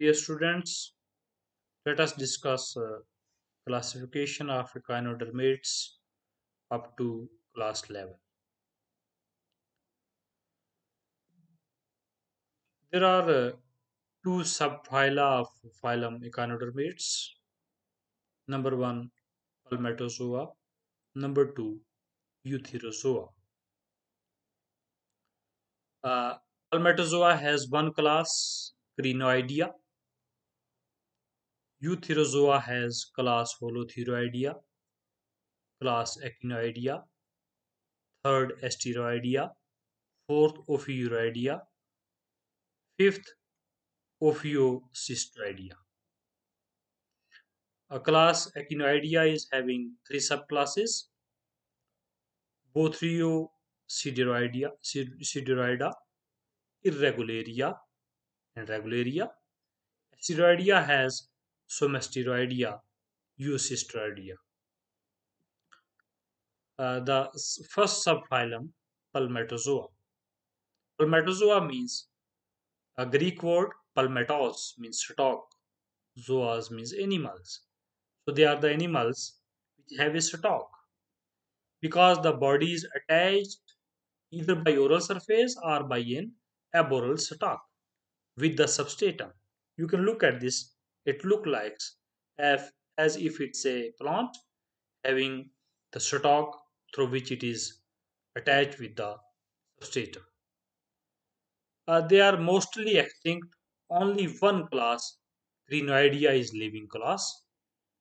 Dear students, let us discuss uh, classification of Echinodermata up to class level. There are uh, two subphyla of phylum Echinodermata. Number one, Pelmatozoa. Number two, Eleutherozoa. Uh, Pelmatozoa has one class, Crinoidea. Eleutherozoa has class Holothuroidea, class Echinoidea, third Asteroidea, fourth Ophiuroidea, fifth Ophiocystoidea. A class Echinoidea is having three subclasses, Bothriocidaroida, Cidaroida, Irregularia, and Regularia. Asteroidea has Somasteroidea, Euasteroidea. Uh, the first subphylum, Pelmatozoa. Pelmatozoa means a Greek word, palmatos means stalk, zoas means animals. So they are the animals which have a stalk because the body is attached either by oral surface or by an aboral stalk with the substratum. You can look at this. It look like as, as if it's a plant having the stalk through which it is attached with the substratum. Uh, they are mostly extinct. Only one class, Crinoidea, is living class.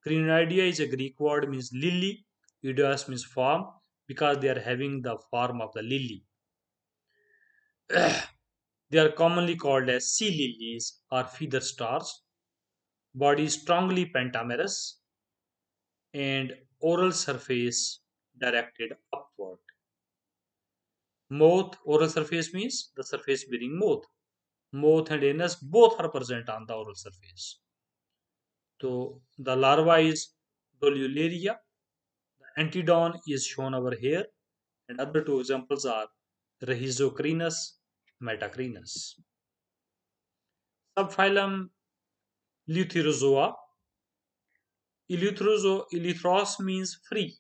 Crinoidea is a Greek word means lily. Idios means form because they are having the form of the lily. they are commonly called as sea lilies or feather stars. Body strongly pentamerous and oral surface directed upward. Mouth, oral surface means the surface bearing mouth. Mouth and anus both are present on the oral surface. So the larva is Doliolaria. The antedon is shown over here. And other two examples are Rhizocrinus, Metacrinus. Subphylum Eleutherozoa. Eleutherozo, Eleutheros means free.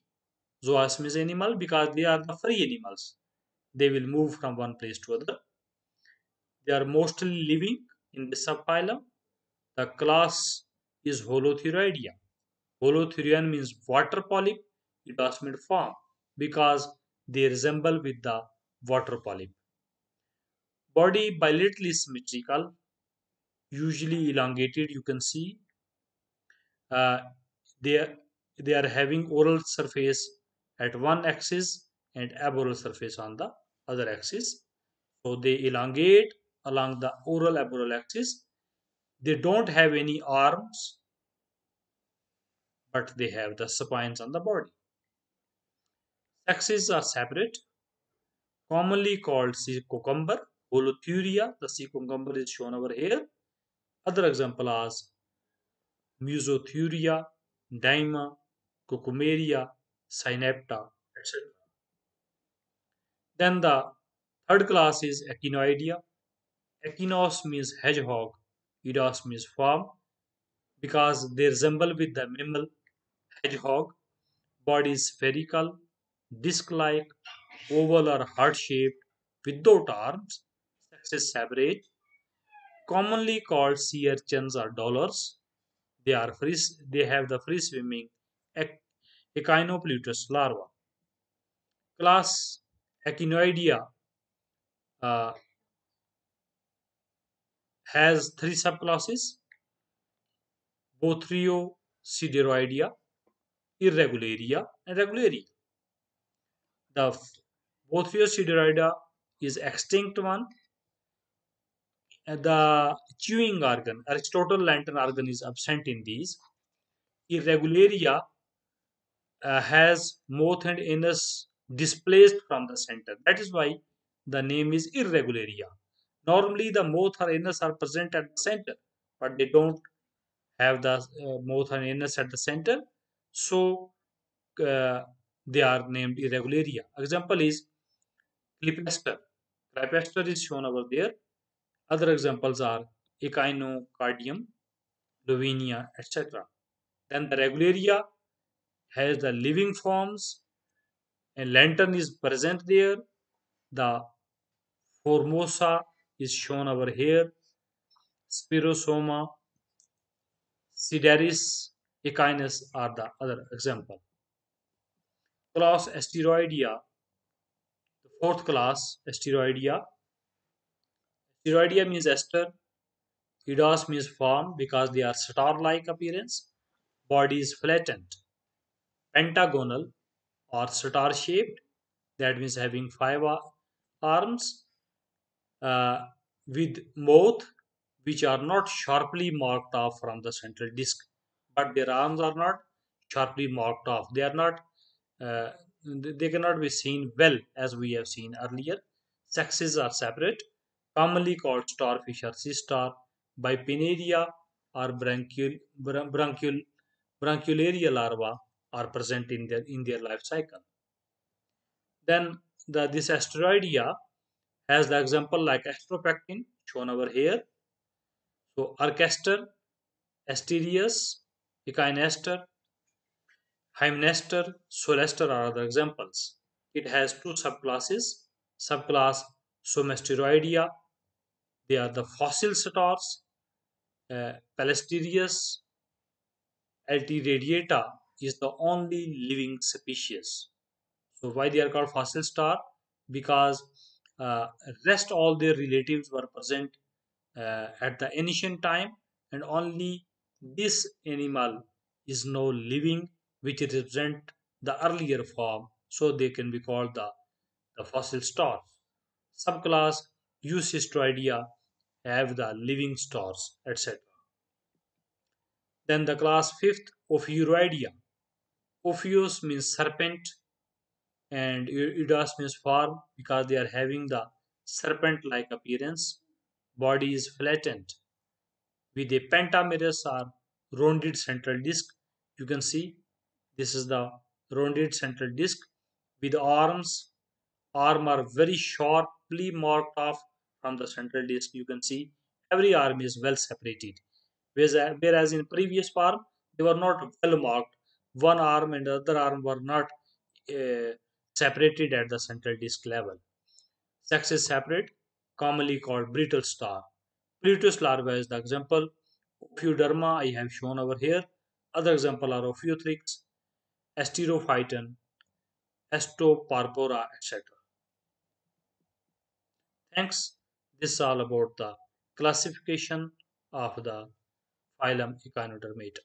Zoas means animal because they are the free animals. They will move from one place to other. They are mostly living in the subphylum. The class is Holothuroidea. Holothurian means water polyp, it endosmid form because they resemble with the water polyp. Body bilaterally symmetrical, usually elongated. You can see uh, they are, they are having oral surface at one axis and aboral surface on the other axis. So they elongate along the oral aboral axis. They don't have any arms, but they have the spines on the body. Sexes are separate, commonly called sea cucumber, holothuria. The sea cucumber is shown over here. Other example are Mesothuria, Daima, Cucumaria, Synapta, etc. Then the third class is Echinoidea. Echinos means hedgehog, Eidos means farm because they resemble with the mammal hedgehog. Body is spherical, disc-like, oval or heart-shaped, without arms. Sexes separate. Commonly called sea urchins or dollars. They are free. They have the free swimming Echinopluteus larva. Class Echinoidea uh, has three subclasses Bothriocidaroida, Irregularia, and Regularia. The Bothriocidaroida is extinct one. The chewing organ, Aristotle lantern organ, is absent in these. Irregularia uh, has mouth and anus displaced from the center. That is why the name is irregularia. Normally, the mouth or anus are present at the center, but they don't have the uh, mouth and anus at the center. So, uh, they are named irregularia. Example is Clypeaster. Clypeaster is shown over there. Other examples are Echinocardium, Lovenia, etc. Then the Regularia has the living forms. A lantern is present there. The Formosa is shown over here. Spirosoma, Cidaris, Echinus are the other example. Class Asteroidea, the fourth class Asteroidea. Asteroidea means aster. Eidos means form because they are star-like appearance. Body is flattened. Pentagonal or star-shaped. That means having five arms uh, with mouth which are not sharply marked off from the central disc but their arms are not sharply marked off they are not uh, they cannot be seen well as we have seen earlier sexes are separate commonly called starfish or sea star bipinnaria or branchial, branchial, brachiolaria larvae are present in their in their life cycle then the this asteroidea has the example like astropecten shown over here. So Archaster, Asterias, Echinaster, Hymenaster, Solaster are other examples. It has two subclasses. Subclass Somasteroidea, they are the fossil stars. Uh, Platasterias latiradiata is the only living species. So why they are called fossil star? Because uh, rest all their relatives were present uh, at the ancient time and only this animal is now living which represent the earlier form so they can be called the, the fossil stars subclass Euasteroidea have the living stars etc then the class fifth Ophiuroidea Ophios means serpent and Eidos means form because they are having the serpent-like appearance. Body is flattened with a pentamerous or rounded central disc. You can see this is the rounded central disc with arms. Arm are very sharply marked off from the central disc. You can see every arm is well separated. Whereas in previous form, they were not well marked. One arm and the other arm were not uh, separated at the central disk level. Sex is separate, commonly called brittle star. Pluteus larva is the example. Ophioderma I have shown over here. Other example are Ophiothrix, Asterophyton, Astroporpa, etc. Thanks. This is all about the classification of the phylum Echinodermata.